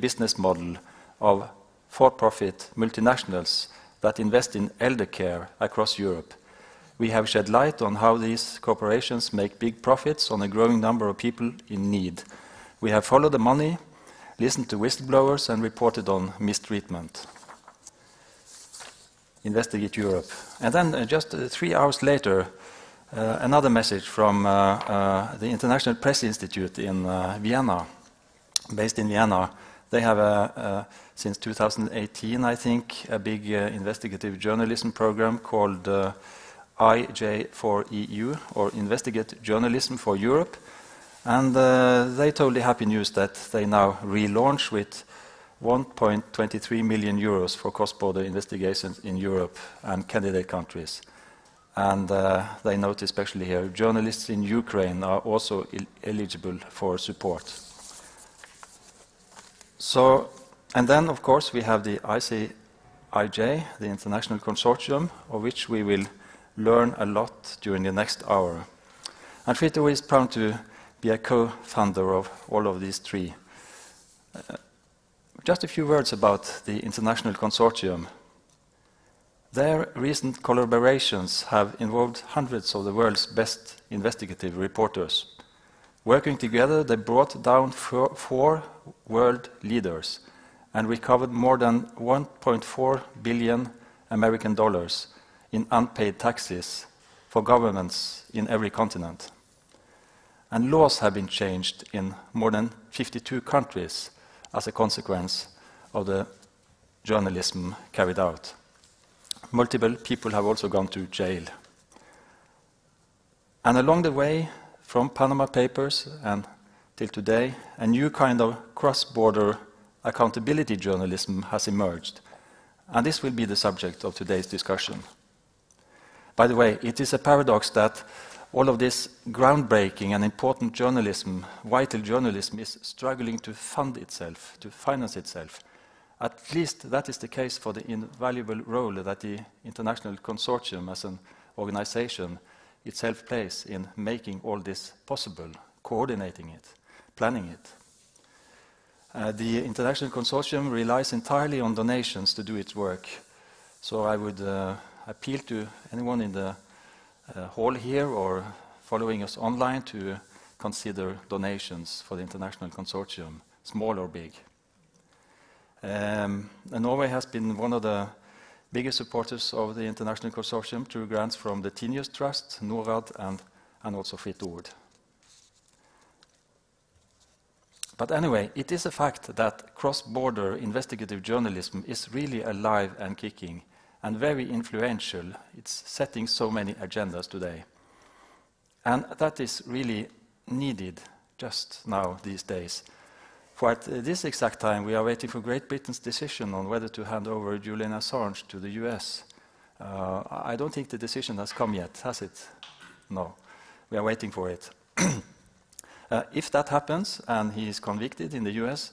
business model of for-profit multinationals that invest in elder care across Europe. We have shed light on how these corporations make big profits on a growing number of people in need. We have followed the money, listened to whistleblowers, and reported on mistreatment. Investigate Europe. And then uh, just uh, three hours later, uh, another message from uh, uh, the International Press Institute in uh, Vienna, based in Vienna. They have, a, since 2018, I think, a big uh, investigative journalism program called uh, IJ4EU, or Investigate Journalism for Europe. And uh, they told the happy news that they now relaunch with 1.23 million euros for cross-border investigations in Europe and candidate countries. And uh, they note especially here, journalists in Ukraine are also eligible for support. So, and then of course we have the ICIJ, the International Consortium, of which we will learn a lot during the next hour. And Fritt Ord is proud to be a co-founder of all of these three. Uh, just a few words about the International Consortium. Their recent collaborations have involved hundreds of the world's best investigative reporters. Working together, they brought down four, world leaders and recovered more than 1.4 billion American dollars in unpaid taxes for governments in every continent. And laws have been changed in more than 52 countries as a consequence of the journalism carried out. Multiple people have also gone to jail. And along the way, from Panama Papers and till today, a new kind of cross-border accountability journalism has emerged. And this will be the subject of today's discussion. By the way, it is a paradox that all of this groundbreaking and important journalism, vital journalism, is struggling to fund itself, to finance itself. At least that is the case for the invaluable role that the International Consortium as an organization itself plays in making all this possible, coordinating it, planning it. Uh, the International Consortium relies entirely on donations to do its work. So I would uh, appeal to anyone in the uh, hall here or following us online to consider donations for the international consortium, small or big. Um, Norway has been one of the biggest supporters of the international consortium through grants from the Tinius Trust, NORAD, and, and also Fritt. But anyway, it is a fact that cross-border investigative journalism is really alive and kicking and very influential. It's setting so many agendas today. And that is really needed just now these days. For at this exact time, we are waiting for Great Britain's decision on whether to hand over Julian Assange to the US. Uh, I don't think the decision has come yet, has it? No. We are waiting for it. uh, if that happens and he is convicted in the US,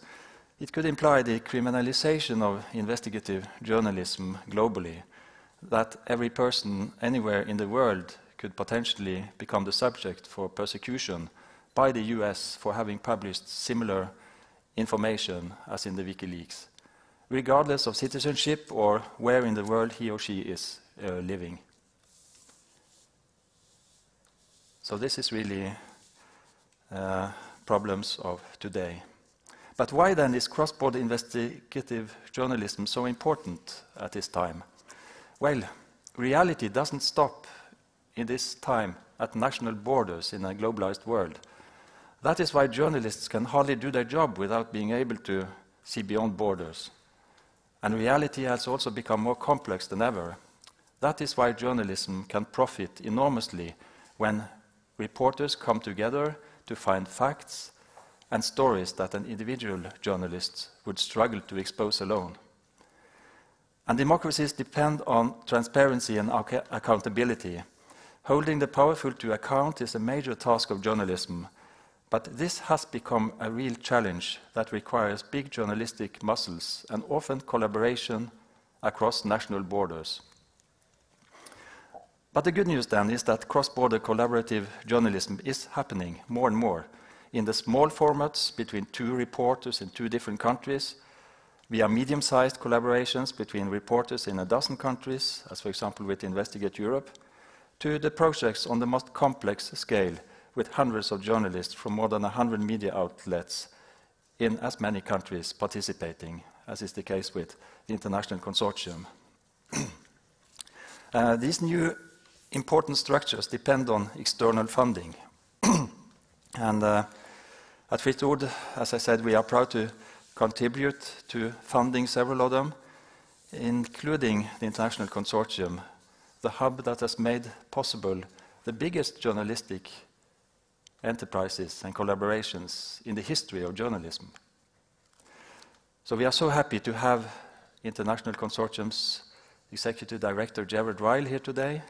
it could imply the criminalization of investigative journalism globally, that every person anywhere in the world could potentially become the subject for persecution by the US for having published similar information as in the WikiLeaks, regardless of citizenship or where in the world he or she is uh, living. So this is really uh, problems of today. But why then is cross-border investigative journalism so important at this time? Well, reality doesn't stop in this time at national borders in a globalized world. That is why journalists can hardly do their job without being able to see beyond borders. And reality has also become more complex than ever. That is why journalism can profit enormously when reporters come together to find facts and stories that an individual journalist would struggle to expose alone. And democracies depend on transparency and accountability. Holding the powerful to account is a major task of journalism, but this has become a real challenge that requires big journalistic muscles and often collaboration across national borders. But the good news then is that cross border collaborative journalism is happening more and more in the small formats between two reporters in two different countries, via medium-sized collaborations between reporters in a dozen countries, as for example with Investigate Europe, to the projects on the most complex scale with hundreds of journalists from more than 100 media outlets in as many countries participating, as is the case with the International Consortium. uh, these new important structures depend on external funding. and uh, at Fritt Ord, as I said, we are proud to contribute to funding several of them, including the International Consortium, the hub that has made possible the biggest journalistic enterprises and collaborations in the history of journalism. So we are so happy to have International Consortium's Executive Director Gerard Ryle here today,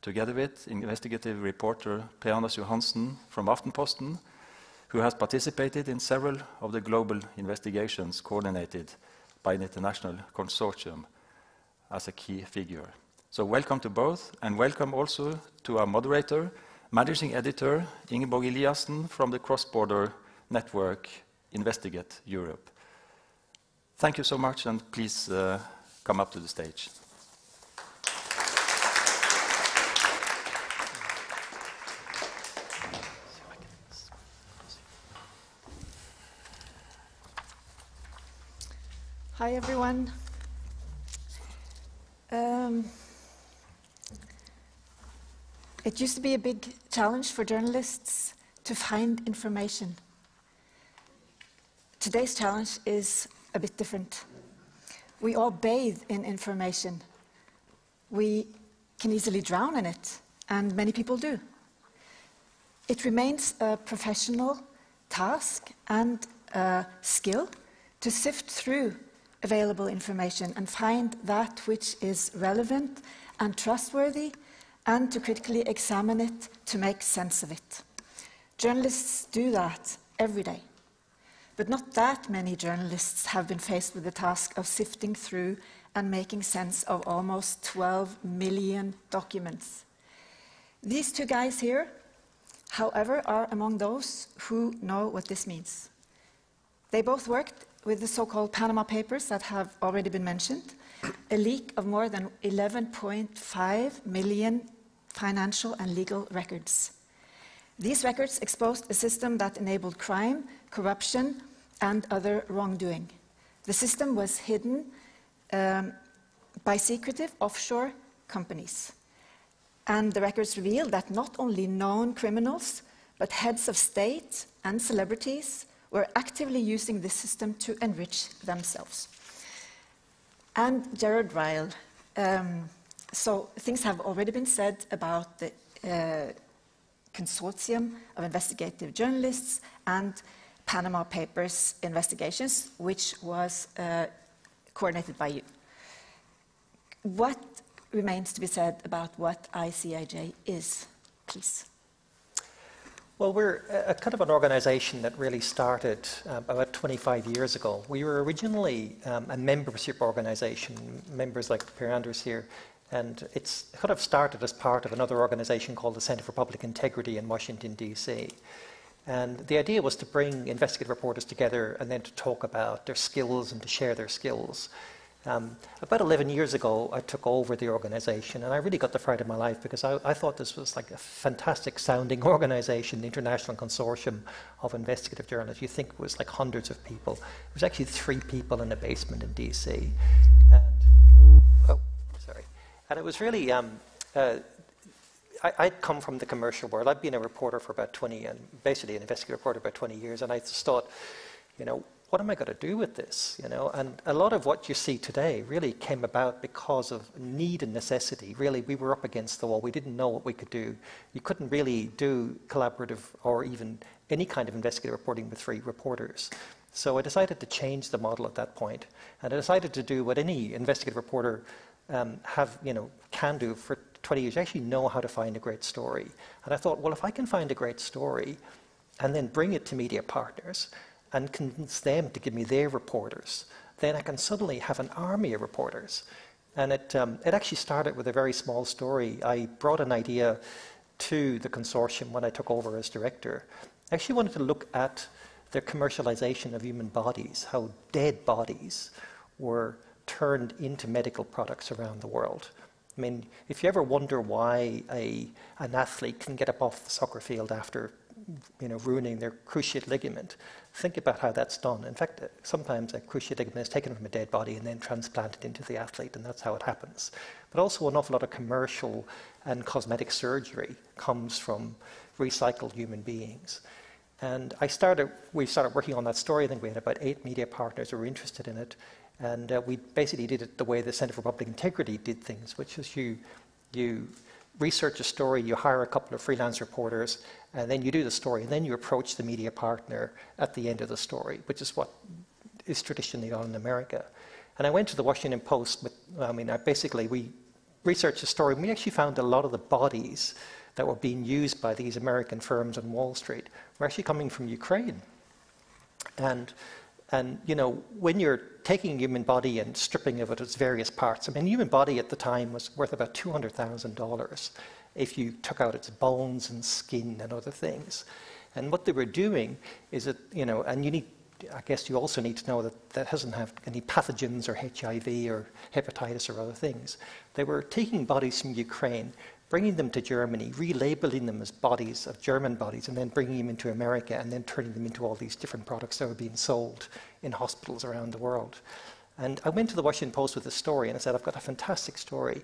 together with investigative reporter Per Anders Johansen from Aftenposten, who has participated in several of the global investigations coordinated by the International Consortium as a key figure. So welcome to both, and welcome also to our moderator, Managing Editor Ingeborg Eliassen from the cross-border network Investigate Europe. Thank you so much, and please uh, come up to the stage. Hi, everyone. Um, it used to be a big challenge for journalists to find information. Today's challenge is a bit different. We all bathe in information. We can easily drown in it, and many people do. It remains a professional task and a skill to sift through available information and find that which is relevant and trustworthy and to critically examine it to make sense of it. Journalists do that every day. But not that many journalists have been faced with the task of sifting through and making sense of almost 12 million documents. These two guys here, however, are among those who know what this means. They both worked with the so-called Panama Papers that have already been mentioned, a leak of more than 11.5 million financial and legal records. These records exposed a system that enabled crime, corruption, and other wrongdoing. The system was hidden um, by secretive offshore companies. And the records revealed that not only known criminals, but heads of state and celebrities were actively using this system to enrich themselves. And Gerard Ryle um, so things have already been said about the uh, consortium of investigative journalists and Panama Papers investigations, which was uh, coordinated by you. What remains to be said about what ICIJ is, please? Well, we're a kind of an organization that really started um, about 25 years ago. We were originally um, a membership organization, members like Per Anders here and it's kind of started as part of another organization called the Center for Public Integrity in Washington, D.C. And the idea was to bring investigative reporters together and then to talk about their skills and to share their skills. Um, about 11 years ago, I took over the organization, and I really got the fright of my life because I, I, thought this was like a fantastic sounding organization, the International Consortium of Investigative Journalists. You think it was like hundreds of people. It was actually three people in a basement in DC. And it was really, um, uh, I, would come from the commercial world. I'd been a reporter for about 20, and basically an investigative reporter about 20 years, and I just thought, you know, what am I going to do with this? You know, and a lot of what you see today really came about because of need and necessity. Really, we were up against the wall. We didn't know what we could do. You couldn't really do collaborative or even any kind of investigative reporting with three reporters. So I decided to change the model at that point, and I decided to do what any investigative reporter um, have, you know, can do for 20 years, you actually know how to find a great story. And I thought, well, if I can find a great story and then bring it to media partners and convince them to give me their reporters, then I can suddenly have an army of reporters. And it, um, it actually started with a very small story. I brought an idea to the consortium when I took over as director. I actually wanted to look at the commercialization of human bodies, how dead bodies were turned into medical products around the world. I mean, if you ever wonder why a, an athlete can get up off the soccer field after you know, ruining their cruciate ligament, think about how that's done. In fact, uh, sometimes a cruciate ligament is taken from a dead body and then transplanted into the athlete, and that's how it happens. But also, an awful lot of commercial and cosmetic surgery comes from recycled human beings. And I started, we started working on that story. I think we had about eight media partners who were interested in it. And uh, we basically did it the way the Center for Public Integrity did things, which is you, you research a story, you hire a couple of freelance reporters, and then you do the story, and then you approach the media partner at the end of the story, which is what is traditionally done in America. And I went to the Washington Post, but I mean, I basically, we researched the story, and we actually found a lot of the bodies that were being used by these American firms on Wall Street were actually coming from Ukraine. And, and you know, when you're taking a human body and stripping of it its various parts, I mean, human body at the time was worth about $200,000 if you took out its bones and skin and other things. And what they were doing is that, you know, and you need, I guess you also need to know that that doesn't have any pathogens or HIV or hepatitis or other things. They were taking bodies from Ukraine, bringing them to Germany, relabeling them as bodies of German bodies, and then bringing them into America and then turning them into all these different products that were being sold in hospitals around the world. And I went to the Washington Post with a story and I said, I've got a fantastic story.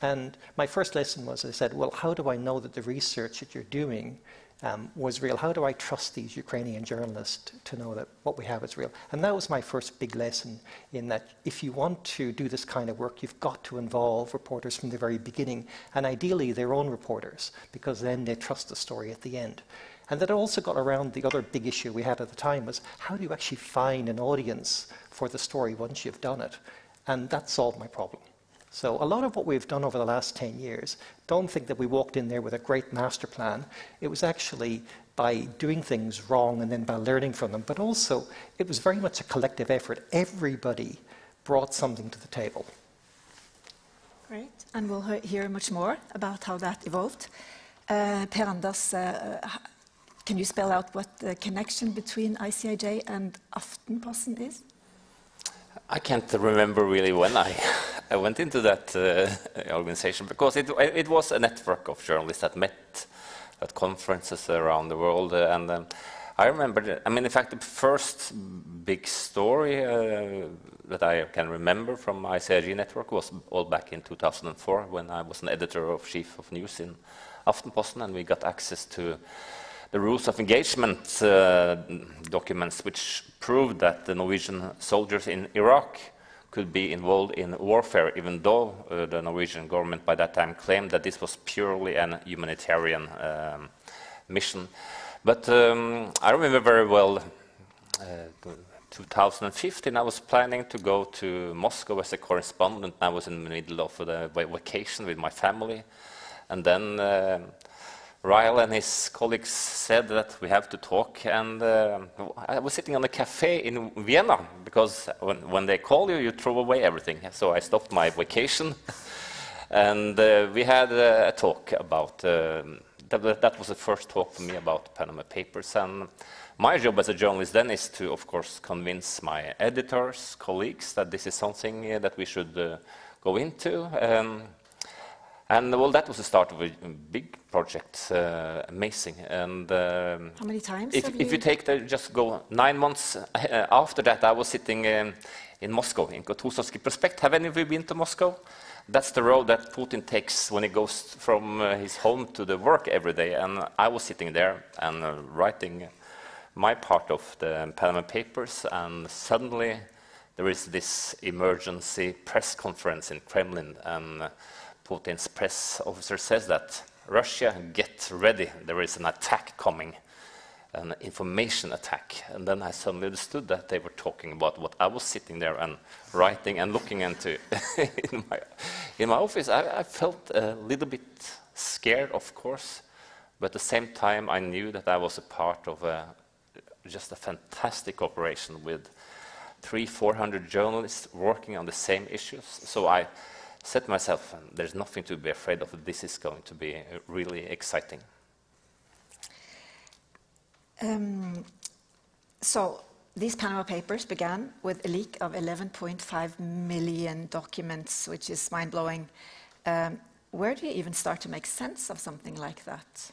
And my first lesson was I said, well, how do I know that the research that you're doing um, was real. How do I trust these Ukrainian journalists to know that what we have is real? And that was my first big lesson in that if you want to do this kind of work, you've got to involve reporters from the very beginning, and ideally their own reporters, because then they trust the story at the end. And that also got around the other big issue we had at the time was how do you actually find an audience for the story once you've done it? And that solved my problem. So a lot of what we've done over the last 10 years, don't think that we walked in there with a great master plan. It was actually by doing things wrong and then by learning from them, but also it was very much a collective effort. Everybody brought something to the table. Great, and we'll hear much more about how that evolved. Uh, per Anders, uh, can you spell out what the connection between ICIJ and Aftenposten is? I can't remember really when I, I went into that uh, organization because it, it was a network of journalists that met at conferences around the world. Uh, and um, I remember, I mean, in fact, the first big story uh, that I can remember from ICIJ network was all back in 2004 when I was an editor of chief of news in Aftenposten and we got access to the rules of engagement uh, documents which proved that the Norwegian soldiers in Iraq could be involved in warfare, even though uh, the Norwegian government by that time claimed that this was purely an humanitarian um, mission. But um, I remember very well uh, 2015, I was planning to go to Moscow as a correspondent. I was in the middle of the vacation with my family. And then uh, Ryle and his colleagues said that we have to talk, and uh, I was sitting on a cafe in Vienna because when, when, they call you, you throw away everything. So I stopped my vacation, and uh, we had a talk about. Um, that, that, was the first talk for me about Panama Papers, and my job as a journalist then is to, of course, convince my editors, colleagues that this is something uh, that we should uh, go into. Um, and well, that was the start of a big project, uh, amazing. And um, how many times? If, if you take the, just go nine months uh, after that, I was sitting um, in Moscow in Kutuzovsky Prospect. Have any of you been to Moscow? That's the road that Putin takes when he goes from uh, his home to the work every day. And I was sitting there and uh, writing my part of the Panama Papers, and suddenly there is this emergency press conference in Kremlin. and Putin's press officer says that Russia, get ready, there is an attack coming, an information attack. And then I suddenly understood that they were talking about what I was sitting there and writing and looking into in, my, in my office. I, I felt a little bit scared, of course, but at the same time, I knew that I was a part of a, just a fantastic operation with three, four hundred journalists working on the same issues. So I to myself, there's nothing to be afraid of. This is going to be really exciting. Um, so these Panama Papers began with a leak of 11.5 million documents, which is mind blowing. Um, where do you even start to make sense of something like that?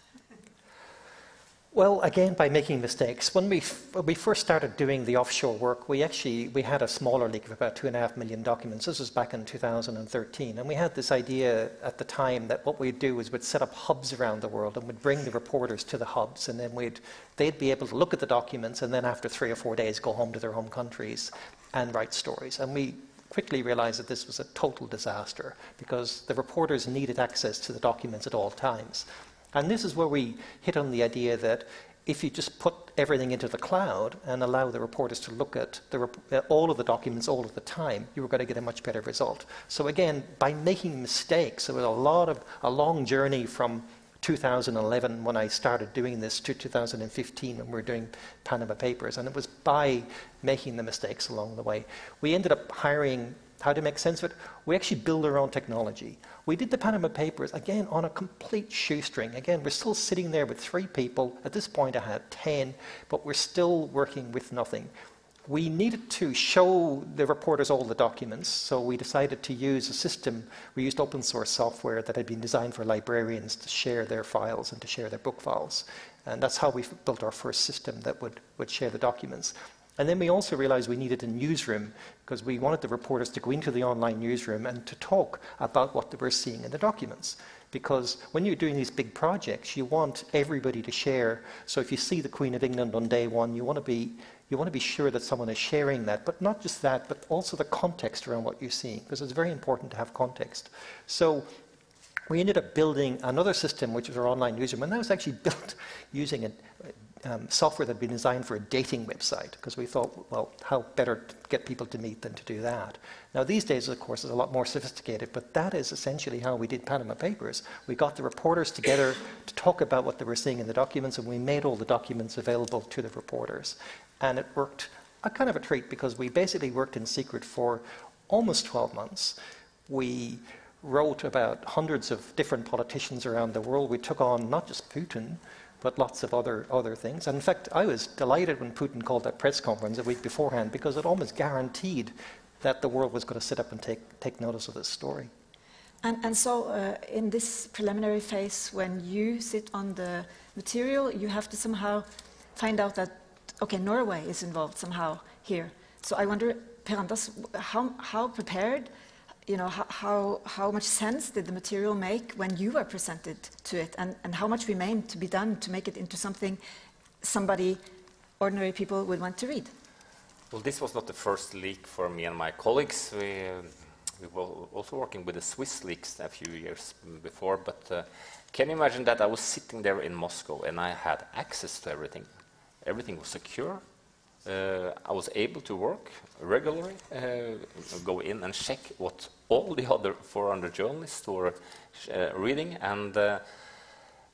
Well, again, by making mistakes. When we, when we first started doing the offshore work, we actually we had a smaller leak of about two and a half million documents. This was back in 2013, and we had this idea at the time that what we'd do is we'd set up hubs around the world and we'd bring the reporters to the hubs, and then we'd they'd be able to look at the documents, and then after three or four days, go home to their home countries and write stories. And we quickly realized that this was a total disaster because the reporters needed access to the documents at all times. And this is where we hit on the idea that if you just put everything into the cloud and allow the reporters to look at rep uh, all of the documents all of the time, you were going to get a much better result. So again, by making mistakes, there was a lot of a long journey from 2011 when I started doing this to 2015 when we were doing Panama Papers, and it was by making the mistakes along the way. We ended up hiring how to make sense of it. We actually build our own technology. We did the Panama Papers, again, on a complete shoestring. Again, we're still sitting there with three people. At this point, I had 10, but we're still working with nothing. We needed to show the reporters all the documents, so we decided to use a system. We used open source software that had been designed for librarians to share their files and to share their book files. And that's how we built our first system that would, would share the documents. And then we also realized we needed a newsroom because we wanted the reporters to go into the online newsroom and to talk about what they were seeing in the documents. Because when you're doing these big projects, you want everybody to share. So if you see the Queen of England on day one, you want to be you want to be sure that someone is sharing that, but not just that, but also the context around what you're seeing, because it's very important to have context. So we ended up building another system, which was our online newsroom, and that was actually built using a, um, software that had been designed for a dating website because we thought, well, how better to get people to meet than to do that. Now, these days, of course, it's a lot more sophisticated, but that is essentially how we did Panama Papers. We got the reporters together to talk about what they were seeing in the documents, and we made all the documents available to the reporters. And it worked a kind of a treat because we basically worked in secret for almost 12 months. We wrote about hundreds of different politicians around the world. We took on not just Putin, but lots of other, other things. And in fact, I was delighted when Putin called that press conference a week beforehand because it almost guaranteed that the world was going to sit up and take, take notice of this story. And, and so, uh, in this preliminary phase, when you sit on the material, you have to somehow find out that, okay, Norway is involved somehow here. So I wonder, Per Anders, how, how prepared you know, how, how, much sense did the material make when you were presented to it, and, and how much remained to be done to make it into something somebody, ordinary people, would want to read? Well, this was not the first leak for me and my colleagues. We, uh, we were also working with the Swiss leaks a few years before, but uh, can you imagine that I was sitting there in Moscow and I had access to everything? Everything was secure, I was able to work regularly, uh, go in and check what all the other 400 journalists were uh, reading, and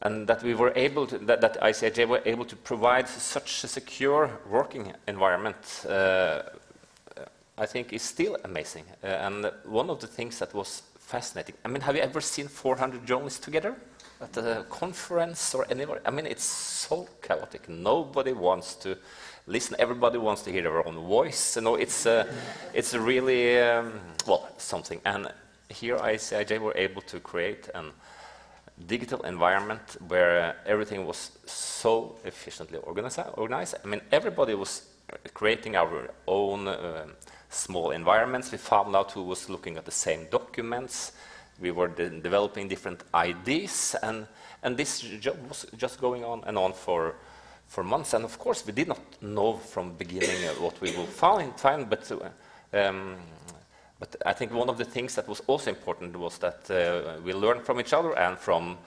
and that we were able to, that, that, ICIJ were able to provide such a secure working environment, uh, I think is still amazing. Uh, and one of the things that was fascinating, I mean, have you ever seen 400 journalists together at a conference or anywhere? I mean, it's so chaotic. Nobody wants to listen. Everybody wants to hear their own voice. You know, it's uh, it's really um, well something. And here ICIJ we were able to create a digital environment where uh, everything was so efficiently organized. I mean, everybody was creating our own uh, small environments. We found out who was looking at the same documents. We were de developing different IDs, and and this was just going on and on for for months. And of course, we did not know from the beginning what we will find, find but, um, but I think one of the things that was also important was that uh, we learned from each other and from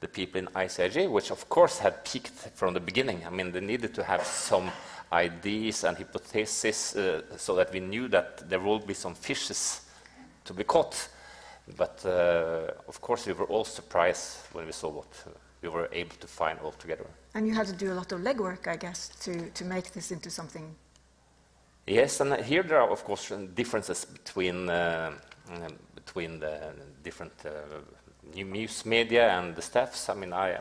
the people in ICIJ, which of course had peaked from the beginning. I mean, they needed to have some ideas and hypotheses uh, so that we knew that there will be some fishes to be caught. But uh, of course, we were all surprised when we saw what we were able to find all together. And you had to do a lot of legwork, I guess, to, to make this into something. Yes, and here there are, of course, differences between, uh, between the different uh, news media and the staffs. I mean, I,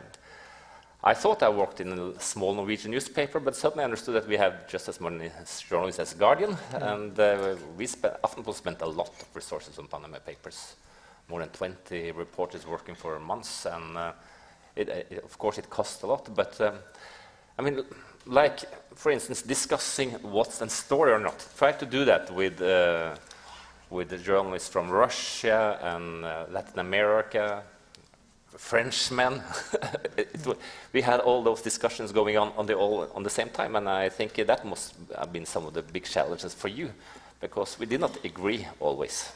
I thought I worked in a small Norwegian newspaper, but suddenly I understood that we have just as many journalists as Guardian, mm. and uh, we spent, Aftenposten spent a lot of resources on Panama Papers, more than 20 reporters working for months, and uh, it, it, of course it costs a lot, but um, I mean, like, for instance, discussing what's the story or not. Try to do that with, uh, with the journalists from Russia and uh, Latin America, Frenchmen. we had all those discussions going on on the, all, on the same time, and I think that must have been some of the big challenges for you, because we did not agree always.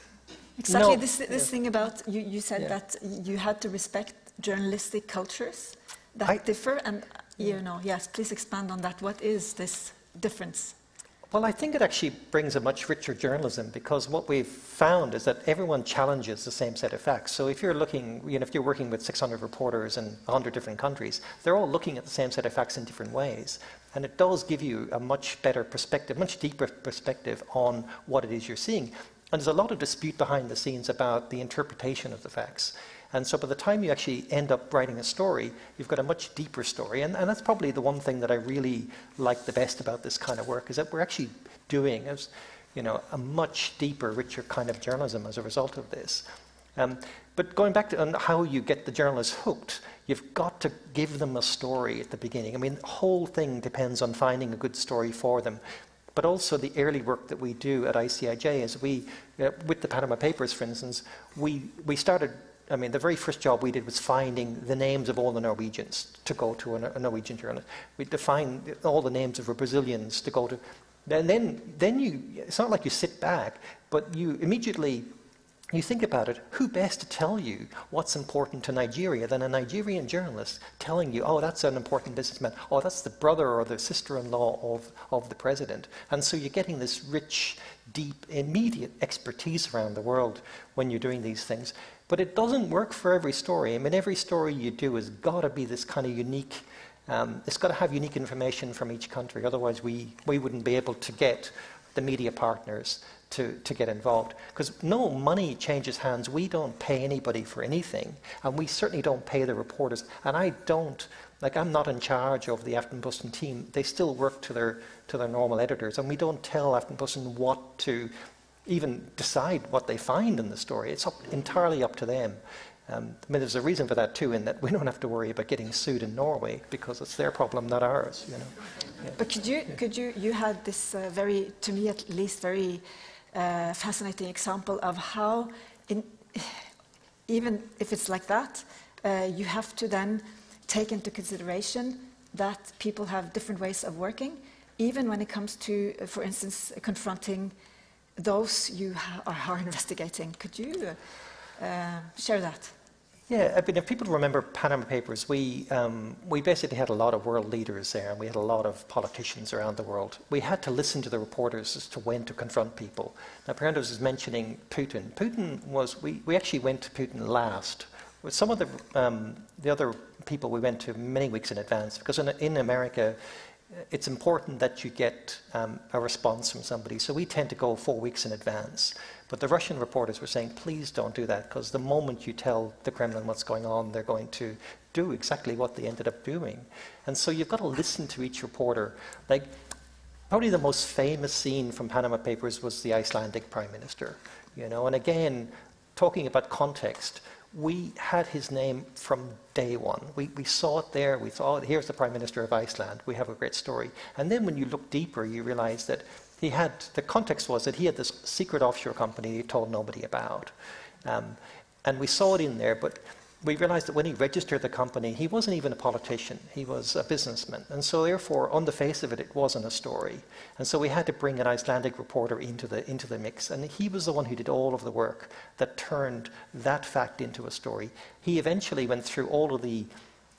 Exactly, no. this, this yeah. thing about, you, you said yeah. that you had to respect journalistic cultures that I, differ, and you know, yes, please expand on that. What is this difference? Well, I think it actually brings a much richer journalism because what we've found is that everyone challenges the same set of facts. So if you're looking, you know, if you're working with 600 reporters in 100 different countries, they're all looking at the same set of facts in different ways. And it does give you a much better perspective, much deeper perspective on what it is you're seeing. And there's a lot of dispute behind the scenes about the interpretation of the facts. And so by the time you actually end up writing a story, you've got a much deeper story. And, and that's probably the one thing that I really like the best about this kind of work is that we're actually doing as, you know, a much deeper, richer kind of journalism as a result of this. Um, but going back to how you get the journalists hooked, you've got to give them a story at the beginning. I mean, the whole thing depends on finding a good story for them. But also the early work that we do at ICIJ is we, uh, with the Panama Papers, for instance, we, we started I mean, the very first job we did was finding the names of all the Norwegians to go to a, a Norwegian journalist. We defined all the names of the Brazilians to go to. And then, then you, it's not like you sit back, but you immediately you think about it, who best to tell you what's important to Nigeria than a Nigerian journalist telling you, oh, that's an important businessman, oh, that's the brother or the sister in law of, of the president. And so you're getting this rich, deep, immediate expertise around the world when you're doing these things. But it doesn't work for every story. I mean, every story you do has got to be this kind of unique. Um, it's got to have unique information from each country. Otherwise, we, we wouldn't be able to get the media partners to, to get involved. Because no money changes hands. We don't pay anybody for anything. And we certainly don't pay the reporters. And I don't, like, I'm not in charge of the Aftenposten team. They still work to their, to their normal editors. And we don't tell Aftenposten what to even decide what they find in the story. It's up, entirely up to them. Um, I mean, there's a reason for that too, in that we don't have to worry about getting sued in Norway because it's their problem, not ours. You know. Yeah. But could you, could you, you had this uh, very, to me at least, very uh, fascinating example of how, in, even if it's like that, uh, you have to then take into consideration that people have different ways of working, even when it comes to, uh, for instance, confronting those you are investigating. Could you uh, share that? Yeah, I mean, if people remember Panama Papers, we, um, we basically had a lot of world leaders there, and we had a lot of politicians around the world. We had to listen to the reporters as to when to confront people. Now, Per Anders is mentioning Putin. Putin was, we, we actually went to Putin last. With some of the, um, the other people, we went to many weeks in advance, because in, in America, it's important that you get um, a response from somebody. So we tend to go four weeks in advance. But the Russian reporters were saying, please don't do that, because the moment you tell the Kremlin what's going on, they're going to do exactly what they ended up doing. And so you've got to listen to each reporter. Like, probably the most famous scene from Panama Papers was the Icelandic prime minister. You know, and again, talking about context, we had his name from day one. We, we saw it there. We thought, here's the Prime Minister of Iceland. We have a great story. And then when you look deeper, you realize that he had, the context was that he had this secret offshore company he told nobody about. Um, and we saw it in there, but we realized that when he registered the company, he wasn't even a politician, he was a businessman. And so, therefore, on the face of it, it wasn't a story. And so, we had to bring an Icelandic reporter into the, into the mix. And he was the one who did all of the work that turned that fact into a story. He eventually went through all of the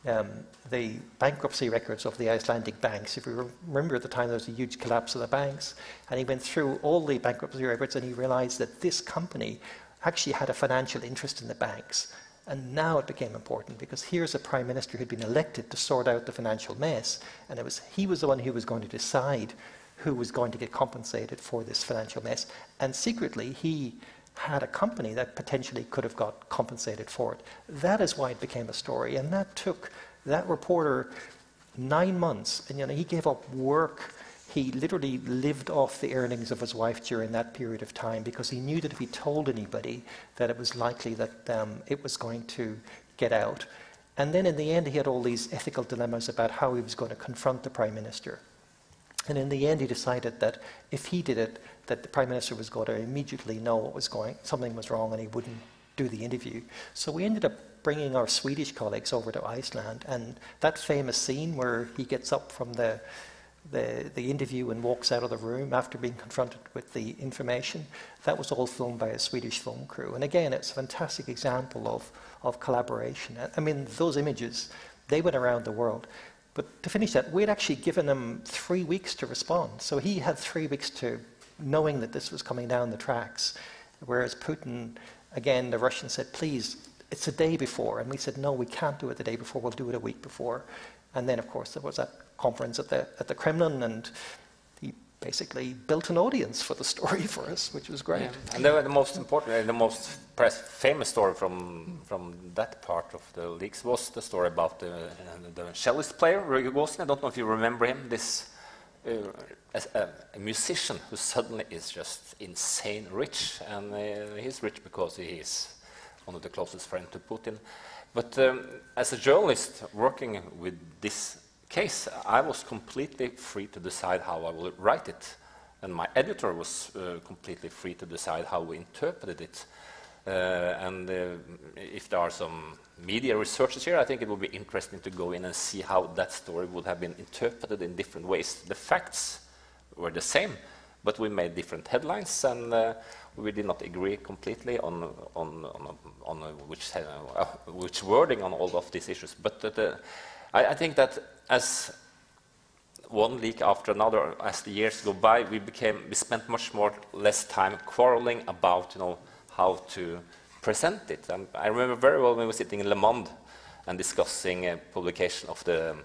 um, the bankruptcy records of the Icelandic banks. If you remember at the time, there was a huge collapse of the banks, and he went through all the bankruptcy records and he realized that this company actually had a financial interest in the banks. And now it became important because here's a prime minister who'd been elected to sort out the financial mess, and it was he was the one who was going to decide who was going to get compensated for this financial mess. And secretly, he had a company that potentially could have got compensated for it. That is why it became a story, and that took That reporter, nine months, and you know, he gave up work. He literally lived off the earnings of his wife during that period of time because he knew that if he told anybody that it was likely that um, it was going to get out. And then in the end, he had all these ethical dilemmas about how he was going to confront the Prime Minister. And in the end, he decided that if he did it, that the Prime Minister was going to immediately know what was going, something was wrong, and he wouldn't do the interview. So we ended up bringing our Swedish colleagues over to Iceland, and that famous scene where he gets up from the the, the interview and walks out of the room after being confronted with the information. That was all filmed by a Swedish film crew. And again, it's a fantastic example of, of collaboration. I mean, those images, they went around the world. But to finish that, we'd actually given him three weeks to respond. So he had three weeks to knowing that this was coming down the tracks. Whereas Putin, again, the Russians said, please, it's a day before. And we said, no, we can't do it the day before, we'll do it a week before. And then, of course, there was that conference at the, at the Kremlin, and basically built an audience for the story for us, which was great. Yeah. And the, the, most important, uh, the most famous story from, from that part of the leaks was the story about the, uh, the cellist player, Rogozin. I don't know if you remember him, this uh, a, a, musician who suddenly is just insane rich, and uh, he's rich because he is one of the closest friends to Putin. But um, as a journalist working with this case, I was completely free to decide how I would write it. And my editor was uh, completely free to decide how we interpreted it. Uh, and uh, if there are some media researchers here, I think it would be interesting to go in and see how that story would have been interpreted in different ways. The facts were the same, but we made different headlines, and uh, we did not agree completely on, on, on, on which, uh, which wording on all of these issues. But the, I, I, think that as one leak after another, as the years go by, we became we spent much more less time quarreling about you know how to present it. And I remember very well when we were sitting in Le Monde and discussing publication of the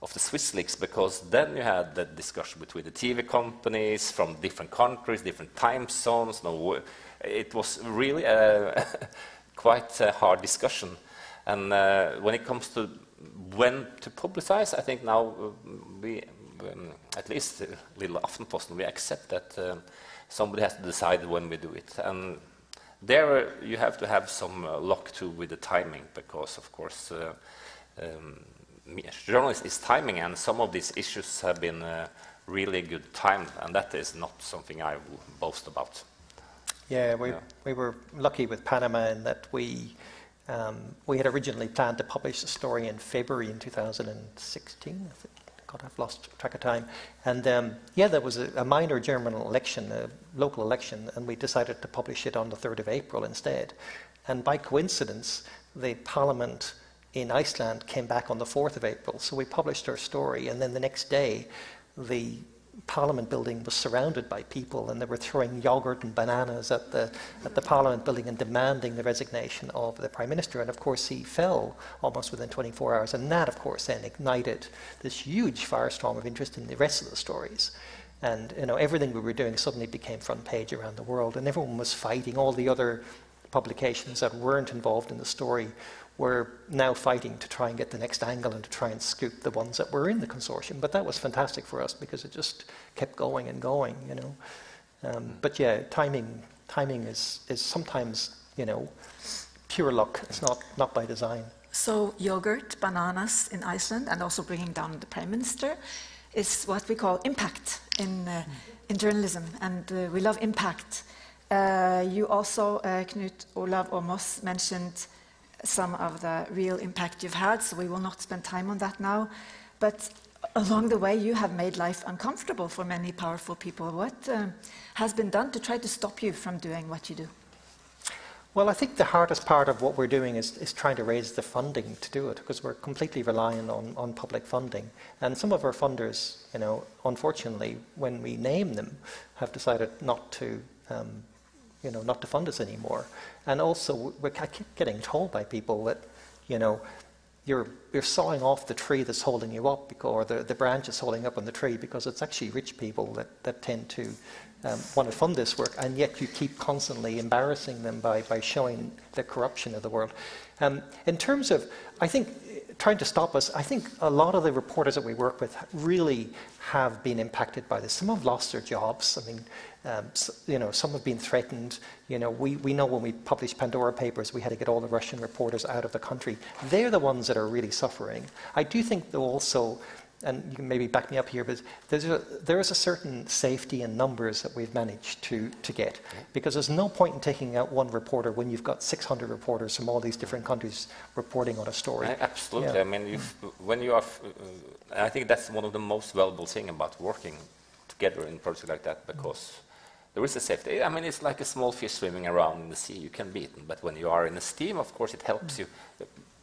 of the Swiss leaks, because then you had the discussion between the TV companies from different countries, different time zones. No, it was really a, quite a hard discussion. And uh, when it comes to when to publicize, I think now uh, we, um, at least uh, little often, Aftenposten, we accept that uh, somebody has to decide when we do it. And there uh, you have to have some uh, luck too with the timing, because of course uh, um, journalism is timing, and some of these issues have been really good timed, and that is not something I will boast about. Yeah, we, yeah. we were lucky with Panama in that we um, we had originally planned to publish the story in February in 2016. God, I've lost track of time. And um, yeah, there was a, a, minor German election, a local election, and we decided to publish it on the 3rd of April instead. And by coincidence, the parliament in Iceland came back on the 4th of April. So we published our story, and then the next day, the Parliament building was surrounded by people, and they were throwing yogurt and bananas at the, at the Parliament building and demanding the resignation of the Prime Minister. And of course, he fell almost within 24 hours. And that, of course, then ignited this huge firestorm of interest in the rest of the stories. And you know, everything we were doing suddenly became front page around the world, and everyone was fighting. All the other publications that weren't involved in the story were now fighting to try and get the next angle and to try and scoop the ones that were in the consortium. But that was fantastic for us because it just kept going and going, you know. Um, mm. but yeah, timing timing is is sometimes you know pure luck. It's not not by design. So yogurt, bananas in Iceland, and also bringing down the prime minister, is what we call impact in uh, in journalism, and uh, we love impact. Uh, you also, uh, Knut Olav Åmås, mentioned some of the real impact you've had, so we will not spend time on that now. But along the way, you have made life uncomfortable for many powerful people. What uh, has been done to try to stop you from doing what you do? Well, I think the hardest part of what we're doing is, is trying to raise the funding to do it because we're completely reliant on, on public funding. And some of our funders, you know, unfortunately, when we name them, have decided not to um, you know, not to fund us anymore. And also, we're getting told by people that, you know, you're, you're sawing off the tree that's holding you up, because, or the, the branch is holding up on the tree, because it's actually rich people that, that tend to um, want to fund this work, and yet you keep constantly embarrassing them by, by showing the corruption of the world. Um, in terms of, I think trying to stop us. I think a lot of the reporters that we work with really have been impacted by this. Some have lost their jobs. I mean, um, so, you know, some have been threatened. You know, we, we know when we published Pandora Papers, we had to get all the Russian reporters out of the country. They're the ones that are really suffering. I do think, though, also and you can maybe back me up here, but there's a, there is a certain safety in numbers that we've managed to, to get. Because there's no point in taking out one reporter when you've got 600 reporters from all these different countries reporting on a story. absolutely. Yeah. I mean, when you are, uh, I think that's one of the most valuable things about working together in a project like that because there is a safety. I mean, it's like a small fish swimming around in the sea. You can be eaten, but when you are in a steam, of course, it helps you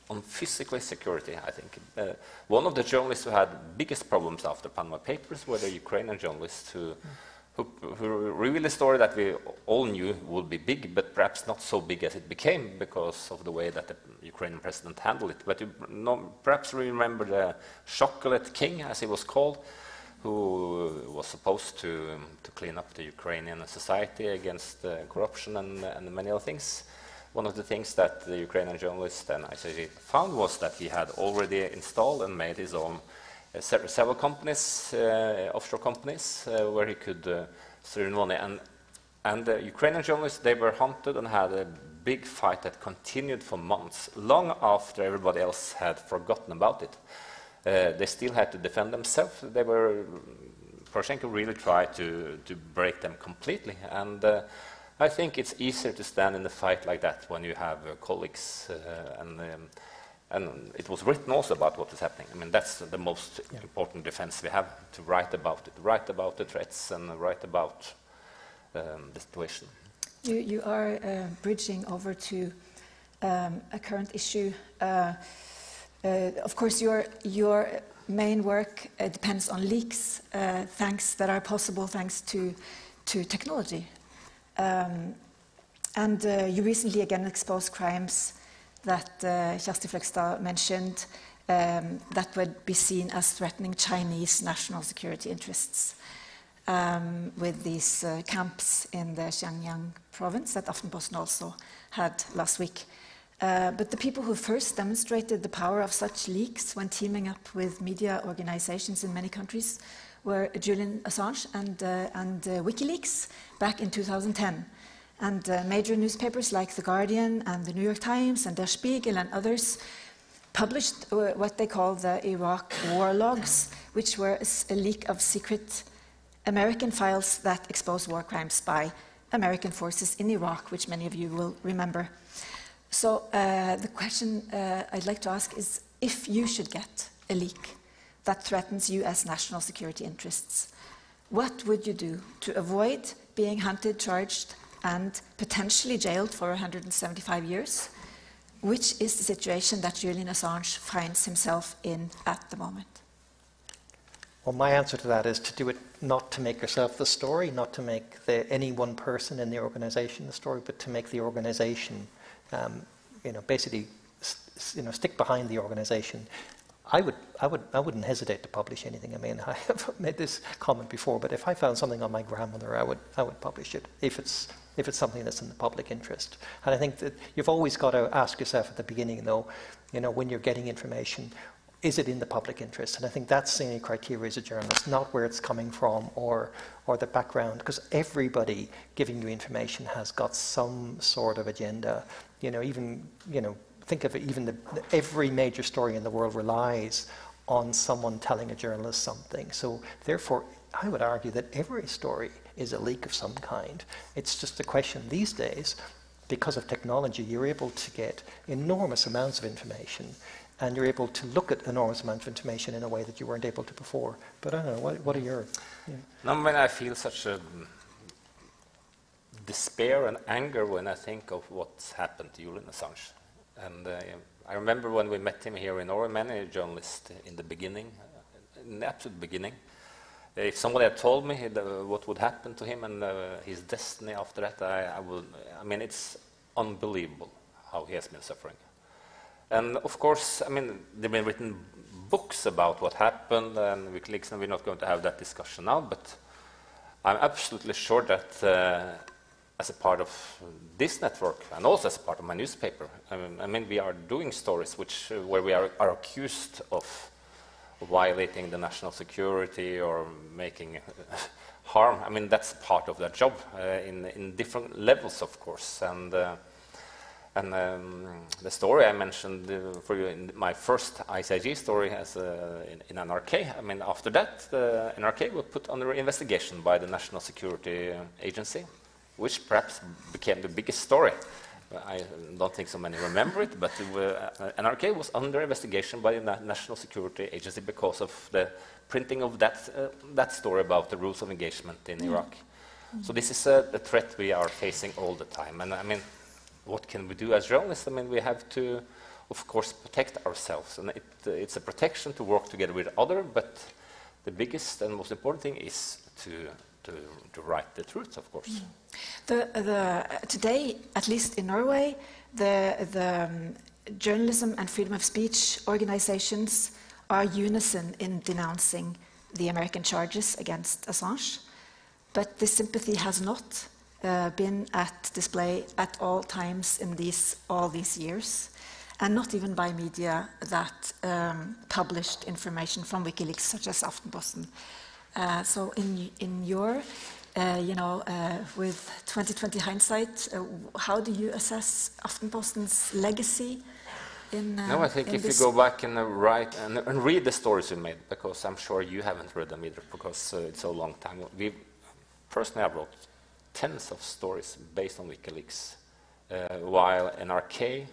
on physical security, I think. Uh, one of the journalists who had biggest problems after Panama Papers were the Ukrainian journalists who, who, who revealed a story that we all knew would be big, but perhaps not so big as it became because of the way that the Ukrainian president handled it. But you know, perhaps remember the Chocolate King, as he was called, who was supposed to, to clean up the Ukrainian society against uh, corruption and, and many other things one of the things that the Ukrainian journalist and ICIJ found was that he had already installed and made his own uh, several companies, uh, offshore companies, uh, where he could uh, steal money. And, and the Ukrainian journalists, they were hunted and had a big fight that continued for months, long after everybody else had forgotten about it. Uh, they still had to defend themselves. They were, Poroshenko really tried to, to break them completely. And uh, I think it's easier to stand in a fight like that when you have uh, colleagues, uh, and, um, and it was written also about what is happening. I mean, that's the most yeah. important defense we have to write about it, write about the threats, and write about um, the situation. You, you are uh, bridging over to um, a current issue. Uh, of course, your, your main work uh, depends on leaks, thanks that are possible thanks to, to technology. Um, and uh, you recently again exposed crimes that uh, Kjersti Fløgstad mentioned um, that would be seen as threatening Chinese national security interests um, with these uh, camps in the Xinjiang province that Aftenposten also had last week. Uh, but the people who first demonstrated the power of such leaks when teaming up with media organizations in many countries were Julian Assange and, uh, and uh, WikiLeaks back in 2010. And uh, major newspapers like The Guardian and The New York Times and Der Spiegel and others published uh, what they call the Iraq war logs, which were a, a leak of secret American files that expose war crimes by American forces in Iraq, which many of you will remember. So uh, the question uh, I'd like to ask is if you should get a leak that threatens U.S. national security interests. What would you do to avoid being hunted, charged, and potentially jailed for 175 years? Which is the situation that Julian Assange finds himself in at the moment? Well, my answer to that is to do it not to make yourself the story, not to make the, any one person in the organization the story, but to make the organization, um, you know, basically, you know, stick behind the organization. I would, I would, I wouldn't hesitate to publish anything. I mean, I have made this comment before, but if I found something on my grandmother, I would, I would publish it if it's, if it's something that's in the public interest. And I think that you've always got to ask yourself at the beginning, though, you know, when you're getting information, is it in the public interest? And I think that's the only criteria as a journalist, not where it's coming from or, or the background, because everybody giving you information has got some sort of agenda. You know, even, you know, think of it, even the, every major story in the world relies on someone telling a journalist something. So therefore, I would argue that every story is a leak of some kind. It's just a question these days, because of technology, you're able to get enormous amounts of information and you're able to look at enormous amounts of information in a way that you weren't able to before. But I don't know, what, what are your... Yeah. No, mean, I feel such a despair and anger when I think of what's happened to Julian Assange. And uh, I remember when we met him here in Norway, many journalists in the beginning, in the absolute beginning, if somebody had told me what would happen to him and uh, his destiny after that, I, I would. I mean, it's unbelievable how he has been suffering. And of course, I mean, there've been written books about what happened and we're not going to have that discussion now. But I'm absolutely sure that uh, as a part of this network and also as a part of my newspaper. I mean, I mean we are doing stories which, uh, where we are, are accused of violating the national security or making harm. I mean, that's part of their job uh, in, in different levels, of course. And, uh, and um, the story I mentioned uh, for you in my first ICIJ story as in, in, NRK, I mean, after that, the NRK was put under investigation by the National Security Agency, which perhaps became the biggest story. I don't think so many remember it, but it were, uh, NRK was under investigation by the Na National Security Agency because of the printing of that, uh, that story about the rules of engagement in mm. Iraq. Mm. So this is a, a, threat we are facing all the time. And I mean, what can we do as journalists? I mean, we have to, of course, protect ourselves. And it, uh, it's a protection to work together with others, but the biggest and most important thing is to, to, to write the truth, of course. Mm. The, the, today, at least in Norway, the, the um, journalism and freedom of speech organizations are unison in denouncing the American charges against Assange. But this sympathy has not uh, been at display at all times in these, all these years, and not even by media that um, published information from WikiLeaks, such as Aftenposten. Uh, so, in, in your, uh, you know, uh, with 2020 hindsight, uh, how do you assess Aftenposten's legacy in, uh, no, I think if you go back and uh, write and, and, read the stories you made, because I'm sure you haven't read them either, because uh, it's a long time. We personally, I wrote tens of stories based on WikiLeaks, uh, while NRK,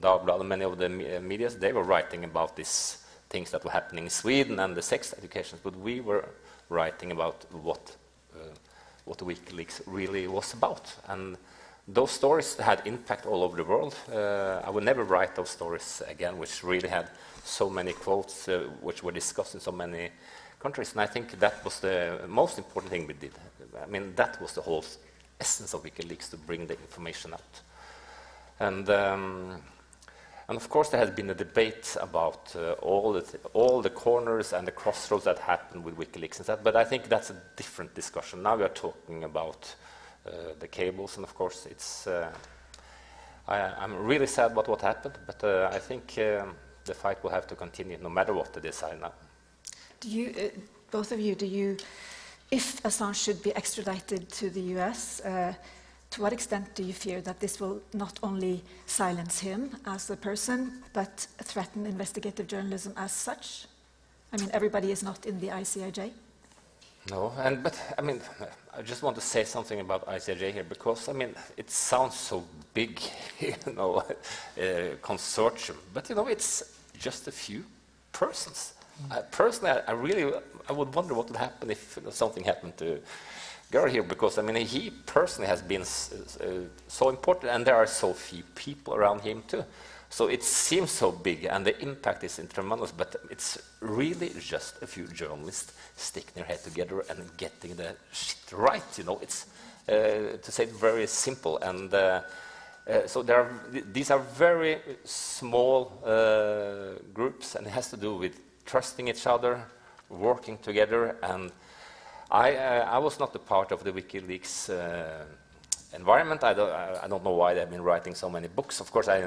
Dagbladet, many of the me uh, medias, they were writing about these things that were happening in Sweden and the sex education, but we were writing about what uh, what WikiLeaks really was about, and those stories had impact all over the world. Uh, I would never write those stories again, which really had so many quotes, uh, which were discussed in so many countries. And I think that was the most important thing we did. I mean, that was the whole essence of WikiLeaks to bring the information out. And, um, and of course, there has been a debate about uh, all, the all the corners and the crossroads that happened with WikiLeaks and that, but I think that's a different discussion. Now we are talking about uh, the cables, and of course, it's. Uh, I, am really sad about what happened, but uh, I think um, the fight will have to continue no matter what they decide now. Do you, both of you, do you, if Assange should be extradited to the US, to what extent do you fear that this will not only silence him as a person, but threaten investigative journalism as such? I mean, everybody is not in the ICIJ. No, and but I mean, I just want to say something about ICIJ here because I mean, it sounds so big, you know, uh, consortium, but you know, it's just a few persons. Uh, personally, I, I, really, I would wonder what would happen if something happened to Geir here, because I mean, he personally has been uh, so important, and there are so few people around him too. So it seems so big, and the impact is tremendous, but it's really just a few journalists sticking their head together and getting the shit right. You know, it's uh, to say it very simple, and uh, uh, so there are, these are very small uh, groups, and it has to do with trusting each other, working together, and I, uh, I was not a part of the WikiLeaks uh, environment. I don't, I don't know why they've been writing so many books. Of course, I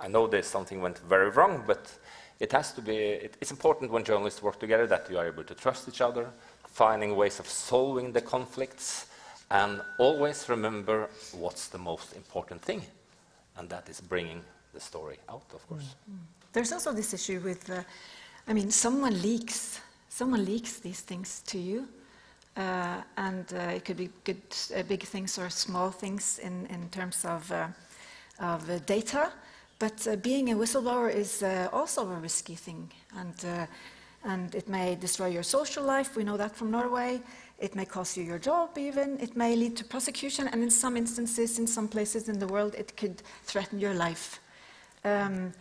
I know there's something went very wrong, but it has to be, it, it's important when journalists work together that you are able to trust each other, finding ways of solving the conflicts, and always remember what's the most important thing, and that is bringing the story out, of course. Mm. There's also this issue with, uh, I mean, someone leaks, someone leaks these things to you, uh, and uh, it could be good, uh, big things or small things in, in terms of, uh, of uh, data. But uh, being a whistleblower is also a risky thing, and, and it may destroy your social life. We know that from Norway. It may cost you your job, even. It may lead to prosecution, and in some instances, in some places in the world, it could threaten your life. Um,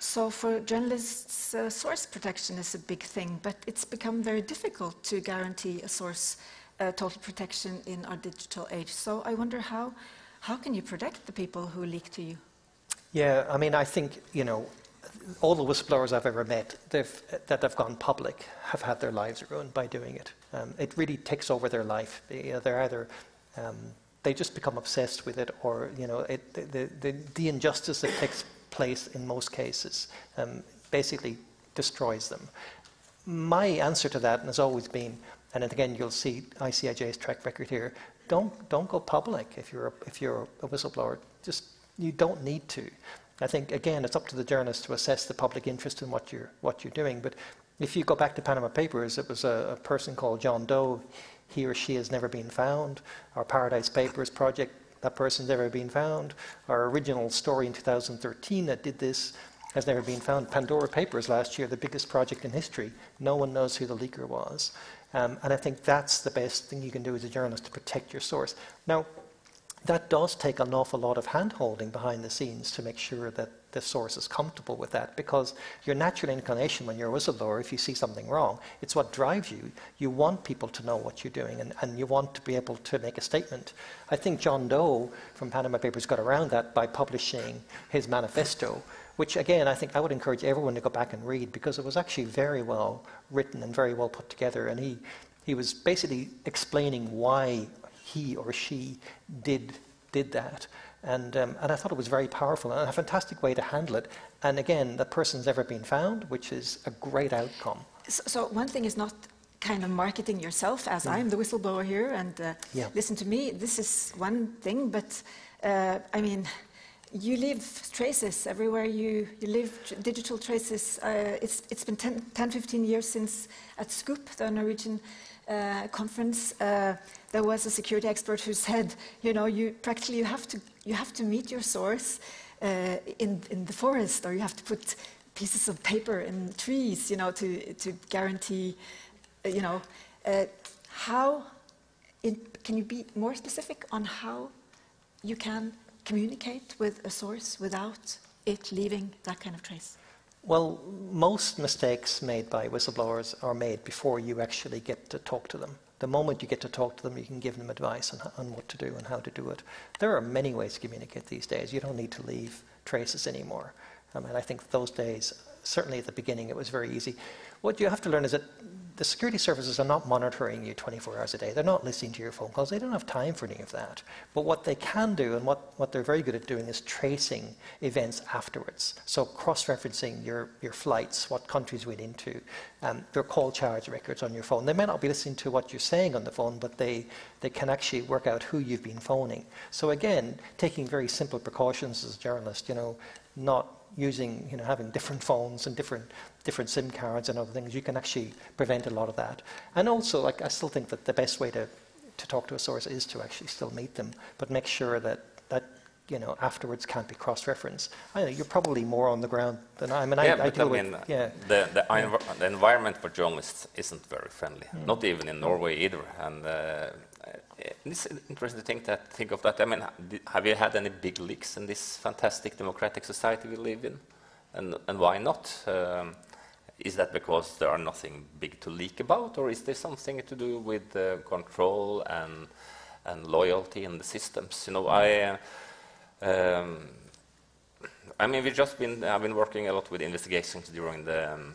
so, for journalists, uh, source protection is a big thing, but it's become very difficult to guarantee a source uh, total protection in our digital age. So, I wonder how, how can you protect the people who leak to you? Yeah, I mean, I think, you know, all the whistleblowers I've ever met that have gone public have had their lives ruined by doing it. Um, it really takes over their life. They, are either um, they just become obsessed with it, or you know, it, the, the, the injustice that takes place in most cases um, basically destroys them. My answer to that has always been, and again, you'll see ICIJ's track record here. Don't don't go public if you're a, if you're a whistleblower. Just you don't need to. I think again, it's up to the journalist to assess the public interest in what you're what you're doing. But if you go back to Panama Papers, it was a, a person called John Doe. He or she has never been found. Our Paradise Papers project, that person's never been found. Our original story in 2013 that did this has never been found. Pandora Papers last year, the biggest project in history, no one knows who the leaker was. Um, and I think that's the best thing you can do as a journalist to protect your source. Now, that does take an awful lot of hand holding behind the scenes to make sure that the source is comfortable with that because your natural inclination when you're a whistleblower, if you see something wrong, it's what drives you. You want people to know what you're doing and, and you want to be able to make a statement. I think John Doe from Panama Papers got around that by publishing his manifesto which again I think I would encourage everyone to go back and read because it was actually very well written and very well put together. And he, he was basically explaining why he or she did, did that. And, um, and I thought it was very powerful and a fantastic way to handle it. And again, the person's never been found, which is a great outcome. So, so one thing is not kind of marketing yourself as mm. I'm the whistleblower here and uh, yeah. listen to me. This is one thing, but uh, I mean, you leave traces everywhere you, you live, digital traces. Uh, it's, it's been 10, 10, 15 years since at SKUP, the Norwegian uh, conference, uh, there was a security expert who said, you know, you practically you have to, you have to meet your source uh, in, in the forest, or you have to put pieces of paper in trees, you know, to, to guarantee, uh, you know, uh, how, can you be more specific on how you can communicate with a source without it leaving that kind of trace? Well, most mistakes made by whistleblowers are made before you actually get to talk to them. The moment you get to talk to them, you can give them advice on, on what to do and how to do it. There are many ways to communicate these days. You don't need to leave traces anymore. I mean, I think those days, certainly at the beginning, it was very easy. What you have to learn is that the security services are not monitoring you 24 hours a day. They're not listening to your phone calls. They don't have time for any of that. But what they can do, and what, what they're very good at doing, is tracing events afterwards. So cross-referencing your, your flights, what countries you went into, um, their call charge records on your phone. They may not be listening to what you're saying on the phone, but they, they can actually work out who you've been phoning. So again, taking very simple precautions as a journalist, you know, not using, you know, having different phones and different different SIM cards and other things, you can actually prevent a lot of that. And also, like I still think that the best way to to talk to a source is to actually still meet them, but make sure that that you know afterwards can't be cross-referenced. I know you're probably more on the ground than I. I mean, yeah, I, I but I mean, with, yeah. the the, yeah. the, environment for journalists isn't very friendly, mm. not even in Norway either. And uh, it's interesting to think that think of that. I mean, have you had any big leaks in this fantastic democratic society we live in, and and why not? Um, is that because there are nothing big to leak about, or is there something to do with uh, control and and loyalty in the systems? You know, I. Um, I mean, we've just been, I've been working a lot with investigations during the um,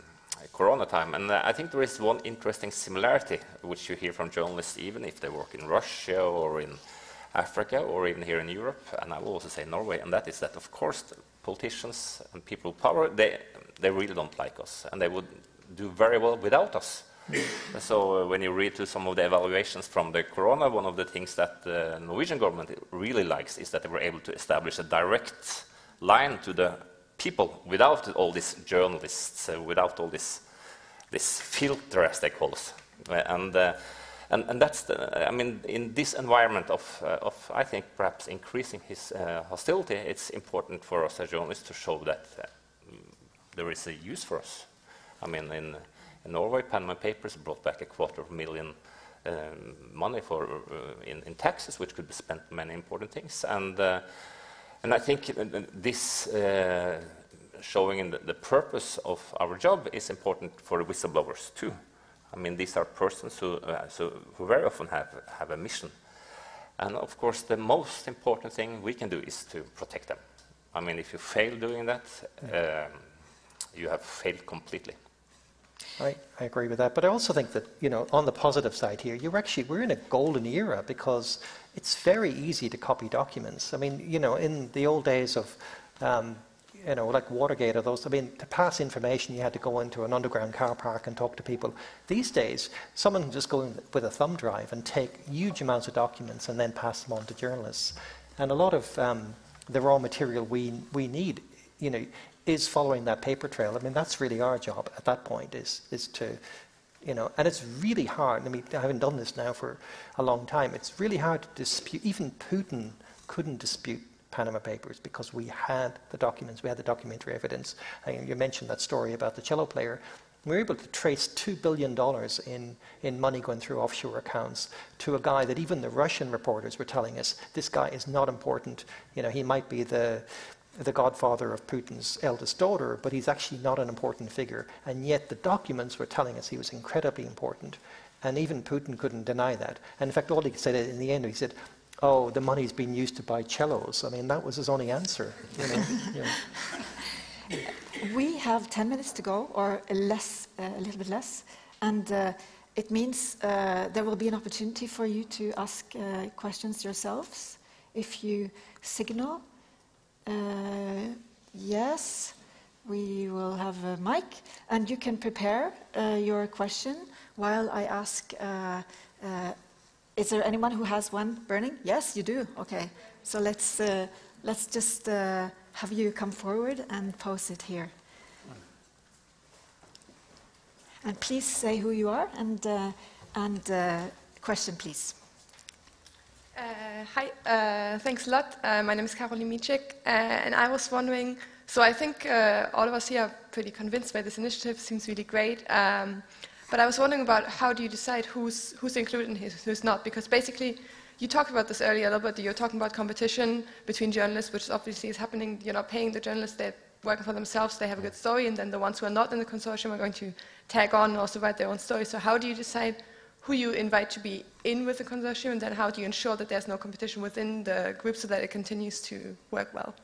Corona time, and uh, I think there is one interesting similarity, which you hear from journalists, even if they work in Russia or in Africa or even here in Europe, and I will also say Norway, and that is that, of course, politicians and people power, they, they really don't like us, and they would do very well without us. so uh, when you read to some of the evaluations from the corona, one of the things that the Norwegian government really likes is that they were able to establish a direct line to the people without all these journalists, uh, without all this, this filter, as they call us. Uh, and, uh, and, and, that's the, I mean, in this environment of, uh, of I think, perhaps increasing his uh, hostility, it's important for us as journalists to show that there is a use for us. I mean, in, in Norway, Panama Papers brought back a quarter of a million um, money for, uh, in, in, taxes, which could be spent on many important things. And, uh, and I think this uh, showing the, the, purpose of our job is important for whistleblowers too. I mean, these are persons who, uh, so, who very often have, have a mission. And of course, the most important thing we can do is to protect them. I mean, if you fail doing that, um, you have failed completely. I, I agree with that, but I also think that you know on the positive side here, you're actually we're in a golden era because it's very easy to copy documents. I mean, you know, in the old days of um, you know, like Watergate or those, I mean, to pass information, you had to go into an underground car park and talk to people. These days, someone can just go in with a thumb drive and take huge amounts of documents and then pass them on to journalists. And a lot of um, the raw material we, we need, you know, is following that paper trail. I mean, that's really our job at that point is, is to, you know, and it's really hard. I mean, I haven't done this now for a long time. It's really hard to dispute. Even Putin couldn't dispute Panama Papers because we had the documents, we had the documentary evidence. You mentioned that story about the cello player. We were able to trace $2 billion in, in money going through offshore accounts to a guy that even the Russian reporters were telling us this guy is not important. You know, he might be the, the godfather of Putin's eldest daughter, but he's actually not an important figure. And yet the documents were telling us he was incredibly important. And even Putin couldn't deny that. And in fact, all he said in the end, he said, oh, the money's been used to buy cellos. I mean, that was his only answer. You know, We have 10 minutes to go, or less, uh, a little bit less. And uh, it means uh, there will be an opportunity for you to ask uh, questions yourselves if you signal uh, yes, we will have a mic, and you can prepare uh, your question while I ask. Uh, uh, is there anyone who has one burning? Yes, you do. Okay, so let's uh, let's just uh, have you come forward and pose it here. And please say who you are and and question, please. Uh, hi, uh, thanks a lot. Uh, my name is Caroline Micek, and I was wondering so I think all of us here are pretty convinced by this initiative, seems really great. Um, but I was wondering about how do you decide who's, who's included and who's not? Because basically, you talked about this earlier a little bit. You're talking about competition between journalists, which obviously is happening. You're not paying the journalists, they're working for themselves, they have a good story, and then the ones who are not in the consortium are going to tag on and also write their own story. So how do you decide who you invite to be in with the consortium, and then how do you ensure that there's no competition within the group so that it continues to work well?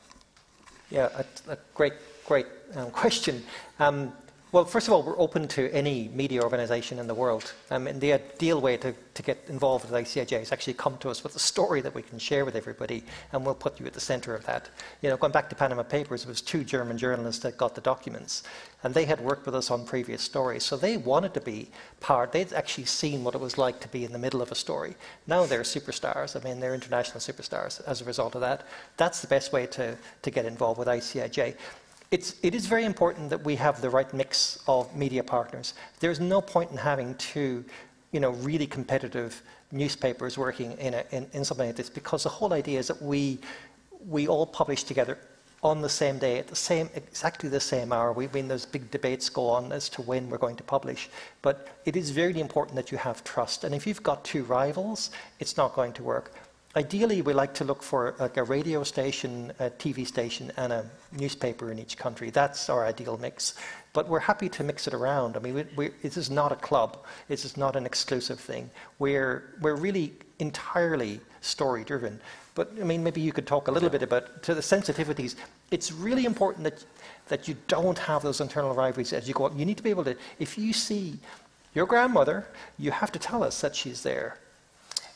Yeah, a, a great, great um, question. Um, well, first of all, we're open to any media organisation in the world. Um, and the ideal way to, to get involved with ICIJ is actually come to us with a story that we can share with everybody, and we'll put you at the centre of that. You know, going back to Panama Papers, it was two German journalists that got the documents, and they had worked with us on previous stories, so they wanted to be part. They'd actually seen what it was like to be in the middle of a story. Now they're superstars. I mean, they're international superstars as a result of that. That's the best way to, to get involved with ICIJ it's, it is very important that we have the right mix of media partners. There's no point in having two, you know, really competitive newspapers working in, a, in, in something like this because the whole idea is that we, we all publish together on the same day at the same exactly the same hour. We mean those big debates go on as to when we're going to publish, but it is very important that you have trust. And if you've got two rivals, it's not going to work. Ideally, we like to look for like a radio station, a TV station, and a newspaper in each country. That's our ideal mix. But we're happy to mix it around. I mean, we, we, this is not a club. This is not an exclusive thing. We're, we're really entirely story driven. But I mean, maybe you could talk a little bit about to the sensitivities. It's really important that that you don't have those internal rivalries as you go. You need to be able to. If you see your grandmother, you have to tell us that she's there.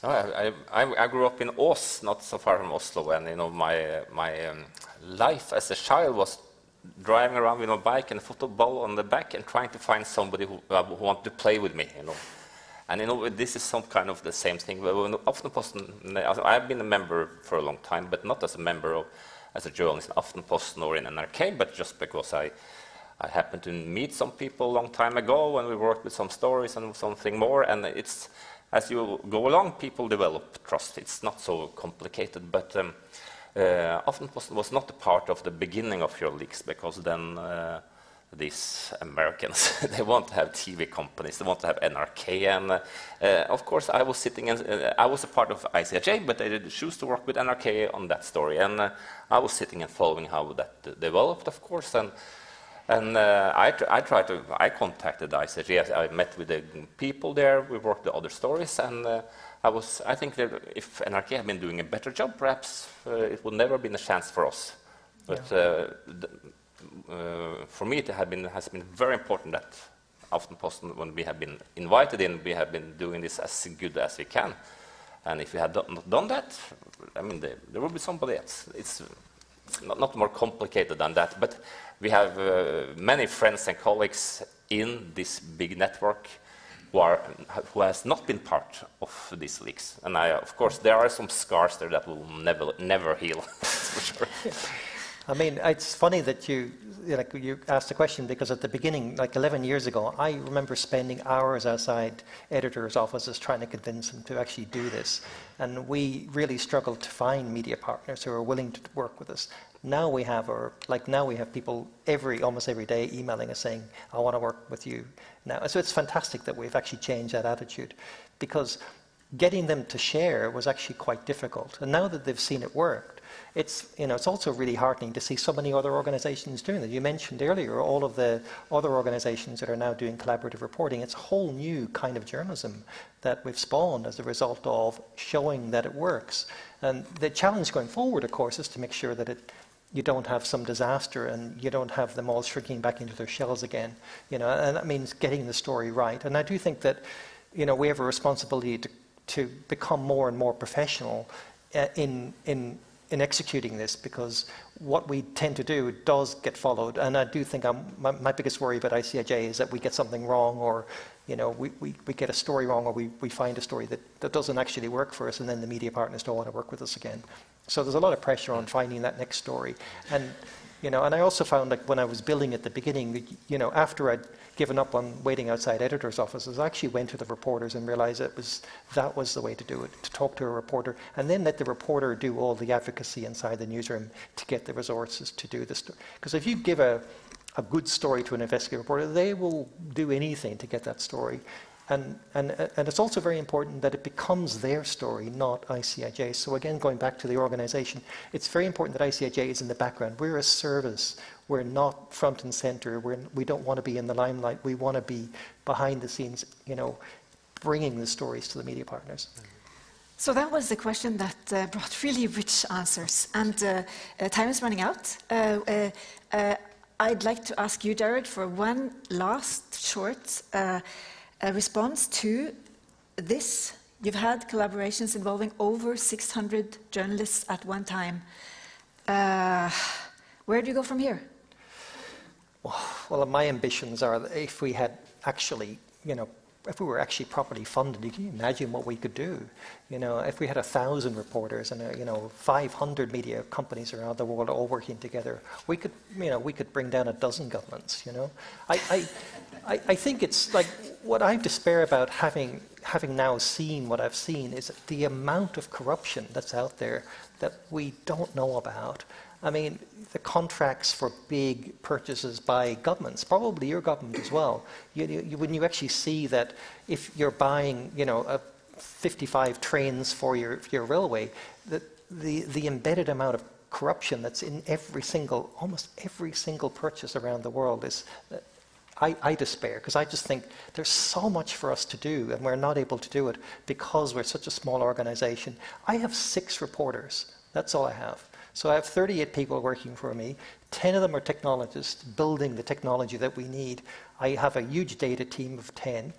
I, I, I, grew up in Ås, not so far from Oslo, and you know my my um, life as a child was driving around with a bike and a football on the back and trying to find somebody who, uh, who wanted to play with me, you know. And you know this is some kind of the same thing. Aftenposten, I've been a member for a long time, but not as a member of, as a journalist in Aftenposten or in NRK, but just because I. I happened to meet some people a long time ago, and we worked with some stories and something more. And it's as you go along, people develop trust. It's not so complicated, but um, uh, Aftenposten was not a part of the beginning of your leaks because then uh, these Americans, they want to have TV companies, they want to have NRK, and uh, of course I was sitting, in, uh, I was a part of ICIJ, but I did choose to work with NRK on that story, and uh, I was sitting and following how that developed, of course, and and uh, I, I tried to, I contacted ICIJ. I met with the people there. We worked the other stories, and uh, I was, I think that if NRK had been doing a better job, perhaps uh, it would never have been a chance for us. But yeah. Uh, the, uh, for me, it had been, has been very important that Aftenposten, when we have been invited in, we have been doing this as good as we can. And if we had not done that, I mean, there, there would be somebody else. It's not, not, more complicated than that. But we have uh, many friends and colleagues in this big network who, are, who has not been part of these leaks. And I, of course, there are some scars there that will never, never heal, for sure. I mean, it's funny that you like you asked the question because at the beginning, like 11 years ago, I remember spending hours outside editors' offices trying to convince them to actually do this, and we really struggled to find media partners who are willing to work with us. Now we have, or like now we have people every almost every day emailing us saying, "I want to work with you." Now, so it's fantastic that we've actually changed that attitude, because getting them to share was actually quite difficult, and now that they've seen it work it's, you know, it's also really heartening to see so many other organizations doing that. You mentioned earlier all of the other organizations that are now doing collaborative reporting. It's a whole new kind of journalism that we've spawned as a result of showing that it works. And the challenge going forward, of course, is to make sure that it you don't have some disaster and you don't have them all shrinking back into their shells again. You know, and that means getting the story right. And I do think that, you know, we have a responsibility to, to become more and more professional uh, in, in in executing this because what we tend to do does get followed. And I do think my, my, biggest worry about ICIJ is that we get something wrong or you know, we, we, we get a story wrong or we, we find a story that, that doesn't actually work for us and then the media partners don't want to work with us again. So there's a lot of pressure on finding that next story. And, you know, and I also found like when I was building at the beginning, you know, after I'd given up on waiting outside editors' offices. I actually went to the reporters and realized it was that was the way to do it, to talk to a reporter, and then let the reporter do all the advocacy inside the newsroom to get the resources to do this. Because if you give a, a good story to an investigative reporter, they will do anything to get that story. And, and, and it's also very important that it becomes their story, not ICIJ. So again, going back to the organization, it's very important that ICIJ is in the background. We're a service. We're not front and center. We're, we don't want to be in the limelight. We want to be behind the scenes, you know, bringing the stories to the media partners. So that was the question that uh, brought really rich answers. And uh, uh, time is running out. Uh, uh, uh, I'd like to ask you, Gerard, for one last short response to this. You've had collaborations involving over 600 journalists at one time. Uh, where do you go from here? Well, my ambitions are that if we had actually, you know, if we were actually properly funded, you can imagine what we could do. You know, if we had a thousand reporters and a, you know 500 media companies around the world all working together, we could, you know, we could bring down a dozen governments. You know, I, I, I, I think it's like what I despair about having having now seen what I've seen is the amount of corruption that's out there that we don't know about. I mean, the contracts for big purchases by governments, probably your government as well. You, you, when you actually see that if you're buying, you know, 55 trains for your, your railway, the, the, the embedded amount of corruption that's in every single, almost every single purchase around the world is, uh, I, I, despair because I just think there's so much for us to do and we're not able to do it because we're such a small organization. I have six reporters. That's all I have. So I have 38 people working for me. 10 of them are technologists building the technology that we need. I have a huge data team of 10.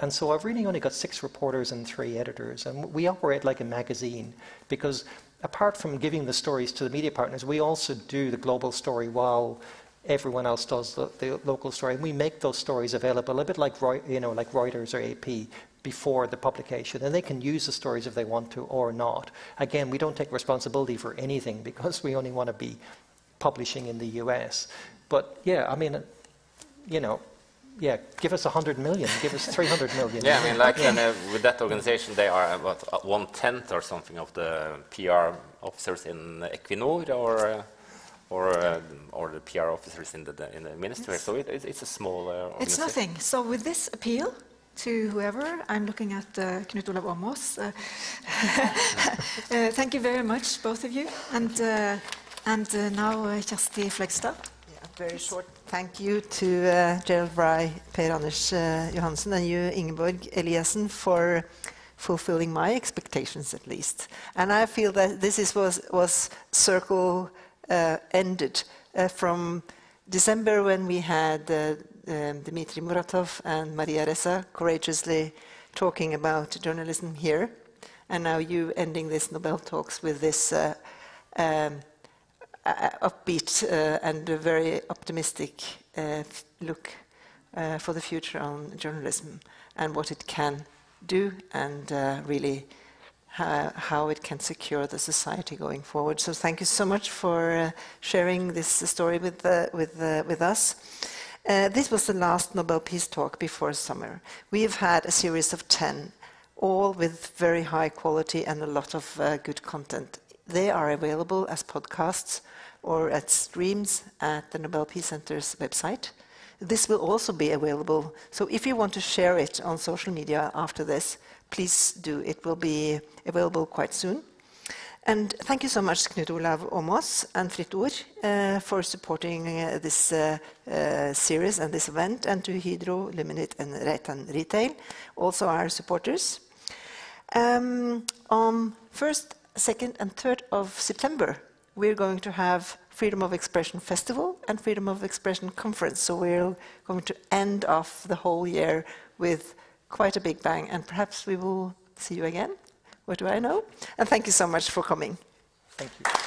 And so I've really only got six reporters and three editors. And we operate like a magazine because apart from giving the stories to the media partners, we also do the global story while everyone else does the, the, local story. And we make those stories available a bit like, you know, like Reuters or AP before the publication, and they can use the stories if they want to or not. Again, we don't take responsibility for anything because we only want to be publishing in the US. But yeah, I mean, you know, yeah, give us 100 million, give us 300 million. yeah, I mean, like yeah. uh, with that organization, they are about one tenth or something of the PR officers in Equinor or. Uh, or, uh, or the PR officers in the, in the ministry. Yes. So it, it's a small uh, It's nothing. So with this appeal, to whoever. I'm looking at uh, Knut Olav Åmås. Uh, uh, thank you very much, both of you. And, uh, and uh, now uh, Kjersti Fløgstad. Yeah, very short thank you to Gerald Ryle, Per Anders Johansen, and you, Ingeborg Eliassen, for fulfilling my expectations at least. And I feel that this is, was, was circle ended from December when we had um, Dmitry Muratov and Maria Ressa courageously talking about journalism here, and now you ending this Nobel talks with this uh, um, upbeat uh, and very optimistic uh, look uh, for the future on journalism and what it can do and uh, really how it can secure the society going forward. So thank you so much for uh, sharing this story with, with, with us. Uh, this was the last Nobel Peace Talk before summer. We have had a series of 10, all with very high quality and a lot of uh, good content. They are available as podcasts or as streams at the Nobel Peace Center's website. This will also be available. So if you want to share it on social media after this, please do. It will be available quite soon. And thank you so much, Knut Olav Åmås and Fritt Ord, uh, for supporting uh, this uh, series and this event, and to Hydro, Luminate, and Reitan Retail, also our supporters. Um, on 1st, 2nd, and 3rd of September, we're going to have Freedom of Expression Festival and Freedom of Expression Conference. So we're going to end off the whole year with quite a big bang, and perhaps we will see you again. What do I know? And thank you so much for coming. Thank you.